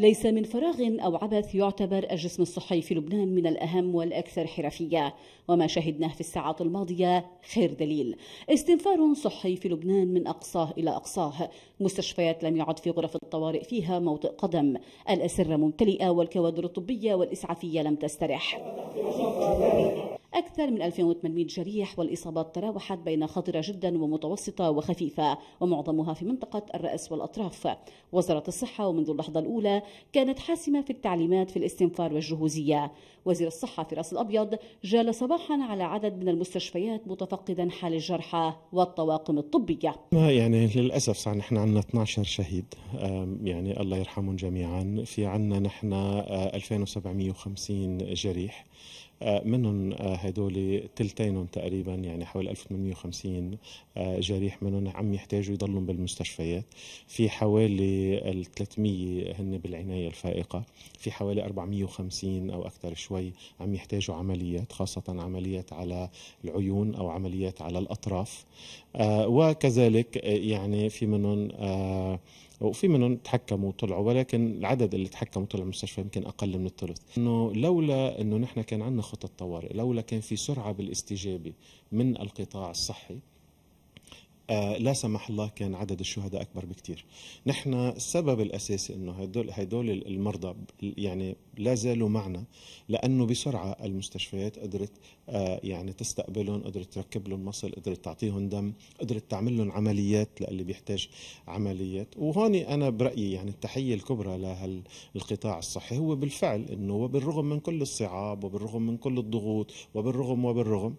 ليس من فراغ أو عبث يعتبر الجسم الصحي في لبنان من الأهم والأكثر حرفية. وما شهدناه في الساعات الماضية خير دليل. استنفار صحي في لبنان من أقصاه إلى أقصاه. مستشفيات لم يعد في غرف الطوارئ فيها موطئ قدم. الأسرة ممتلئة والكوادر الطبية والإسعافية لم تسترح. أكثر من 2800 جريح والإصابات تراوحت بين خطرة جدا ومتوسطة وخفيفة ومعظمها في منطقة الرأس والأطراف. وزارة الصحة ومنذ اللحظة الأولى كانت حاسمة في التعليمات في الاستنفار والجهوزية. وزير الصحة في رأس الأبيض جال صباحا على عدد من المستشفيات متفقدا حال الجرحى والطواقم الطبية. يعني للأسف صار نحن عندنا 12 شهيد. يعني الله يرحمهم جميعا. في عندنا نحن 2750 جريح. آه، منهم آه، هدول تلتينهم تقريبا يعني حوالي 1850 آه، جريح منهم عم يحتاجوا يضلوا بالمستشفيات. في حوالي ال 300 هن بالعناية الفائقة. في حوالي 450 أو أكثر شوي عم يحتاجوا عمليات خاصة عمليات على العيون أو عمليات على الأطراف. وكذلك يعني في منهم وفي منهم تحكموا وطلعوا ولكن العدد اللي تحكموا وطلعوا المستشفى يمكن أقل من الثلث. إنه لولا إنه نحن كان عندنا خطط طوارئ لولا كان في سرعة بالاستجابة من القطاع الصحي لا سمح الله كان عدد الشهداء أكبر بكثير نحن السبب الأساسي إنه هدول هدول المرضى يعني لا زالوا معنا لأنه بسرعة المستشفيات قدرت آه يعني تستقبلهم قدرت تركب لهم مصل قدرت تعطيهم دم قدرت تعمل لهم عمليات للي بيحتاج عمليات. وهون أنا برأيي يعني التحية الكبرى للقطاع الصحي هو بالفعل إنه وبالرغم من كل الصعاب وبالرغم من كل الضغوط وبالرغم وبالرغم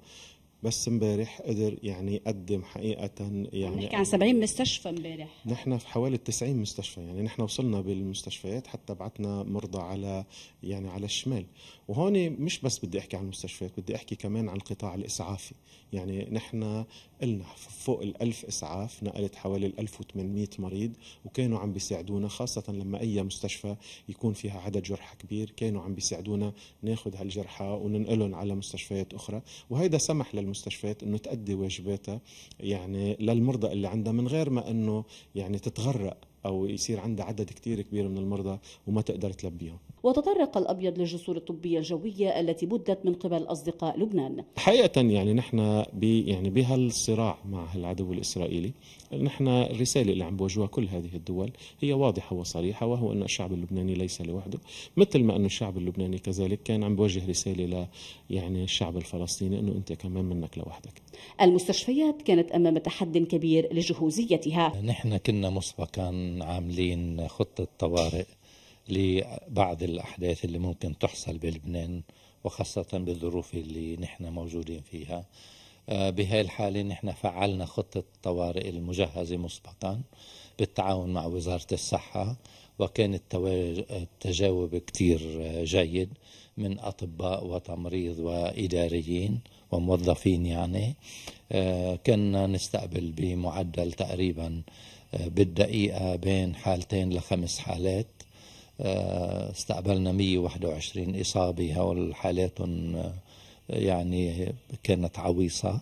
بس امبارح قدر يعني يقدم حقيقة يعني نحكي عن 70 مستشفى امبارح. نحن في حوالي 90 مستشفى يعني نحن وصلنا بالمستشفيات حتى بعتنا مرضى على يعني على الشمال. وهون مش بس بدي أحكي عن المستشفيات بدي أحكي كمان عن القطاع الإسعافي. يعني نحن قلنا فوق الألف إسعاف نقلت حوالي ال 1800 مريض وكانوا عم بيساعدونا خاصة لما أي مستشفى يكون فيها عدد جرحى كبير كانوا عم بيساعدونا ناخذ هالجرحى وننقلهم على مستشفيات أخرى. وهيدا سمح للمستشفيات أنه تأدي واجباتها يعني للمرضى اللي عندها من غير ما أنه يعني تتغرق. أو يصير عندها عدد كثير كبير من المرضى وما تقدر تلبيهم. وتطرق الأبيض للجسور الطبية الجوية التي بدت من قبل أصدقاء لبنان. حقيقة يعني نحن يعني بهالصراع مع العدو الإسرائيلي نحن الرساله اللي عم بوجهها كل هذه الدول هي واضحة وصريحة وهو ان الشعب اللبناني ليس لوحده مثل ما إنه الشعب اللبناني كذلك كان عم بوجه رسالة ل يعني الشعب الفلسطيني إنه أنت كمان منك لوحدك. المستشفيات كانت أمام تحد كبير لجهوزيتها. نحن كنا مسبقا عاملين خطة طوارئ لبعض الأحداث اللي ممكن تحصل بلبنان وخاصة بالظروف اللي نحن موجودين فيها. آه، بهاي الحالة نحن فعلنا خطة الطوارئ المجهزة مسبقا بالتعاون مع وزارة الصحة وكان التجاوب كتير جيد من أطباء وتمريض وإداريين وموظفين يعني. آه، كنا نستقبل بمعدل تقريبا بالدقيقة بين حالتين لخمس حالات. آه، استقبلنا 121 إصابة هول حالاتهم آه، يعني كانت عويصة.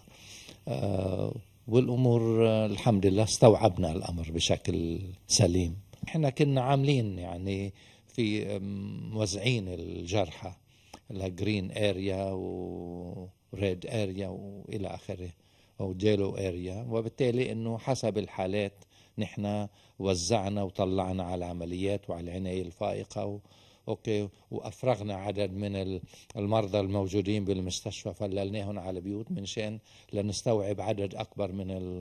آه، والأمور الحمد لله استوعبنا الأمر بشكل سليم. إحنا كنا عاملين يعني في موزعين الجرحى ل green area و red area والى آخره أو yellow area وبالتالي إنه حسب الحالات نحن وزعنا وطلعنا على العمليات وعلى العناية الفائقة و... okay وأفرغنا عدد من المرضى الموجودين بالمستشفى فللناهم على بيوت من شأن لنستوعب عدد أكبر من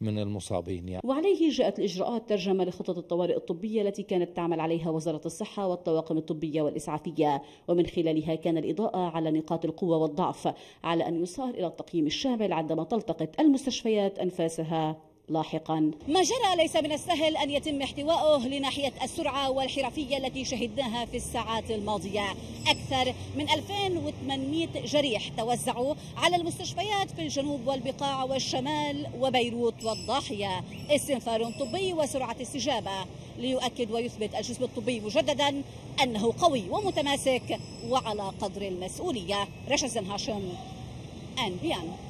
من المصابين يعني. وعليه جاءت الإجراءات ترجمة لخطط الطوارئ الطبية التي كانت تعمل عليها وزارة الصحة والطواقم الطبية والإسعافية ومن خلالها كان الإضاءة على نقاط القوة والضعف على أن يصار إلى التقييم الشامل عندما تلتقط المستشفيات أنفاسها لاحقا. ما جرى ليس من السهل أن يتم احتوائه لناحية السرعة والحرفية التي شهدناها في الساعات الماضية. أكثر من 2800 جريح توزعوا على المستشفيات في الجنوب والبقاع والشمال وبيروت والضاحية. استنفار طبي وسرعة استجابة. ليؤكد ويثبت الجسم الطبي مجددا أنه قوي ومتماسك وعلى قدر المسؤولية. رشا هاشم أن بيان